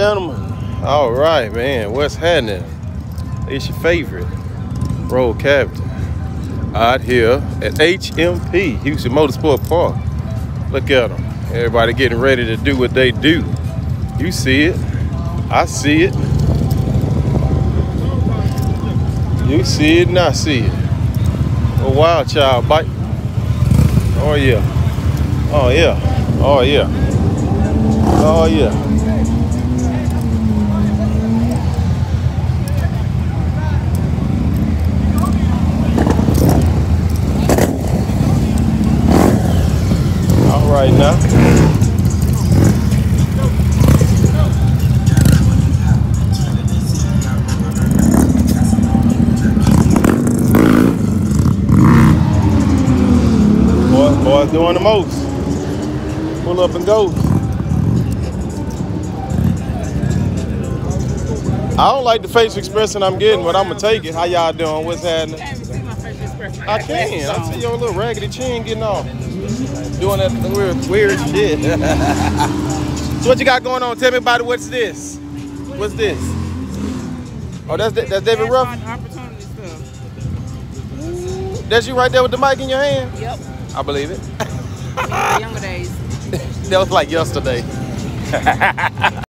gentlemen. All right, man. What's happening? It's your favorite road captain out here at HMP, Houston Motorsport Park. Look at them. Everybody getting ready to do what they do. You see it. I see it. You see it and I see it. A wild child bite. Oh yeah. Oh yeah. Oh yeah. Oh yeah. Right now. Boy, boy's doing the most. Pull up and go. I don't like the face expression I'm getting, but I'm gonna take it. How y'all doing? What's happening? I can. I see your little raggedy chin getting off. Doing that weird, weird shit. so what you got going on? Tell me about it. What's this? What's this? Oh, that's that's David Ruff. my Opportunity stuff. That's you right there with the mic in your hand. Yep. I believe it. Younger days. that was like yesterday.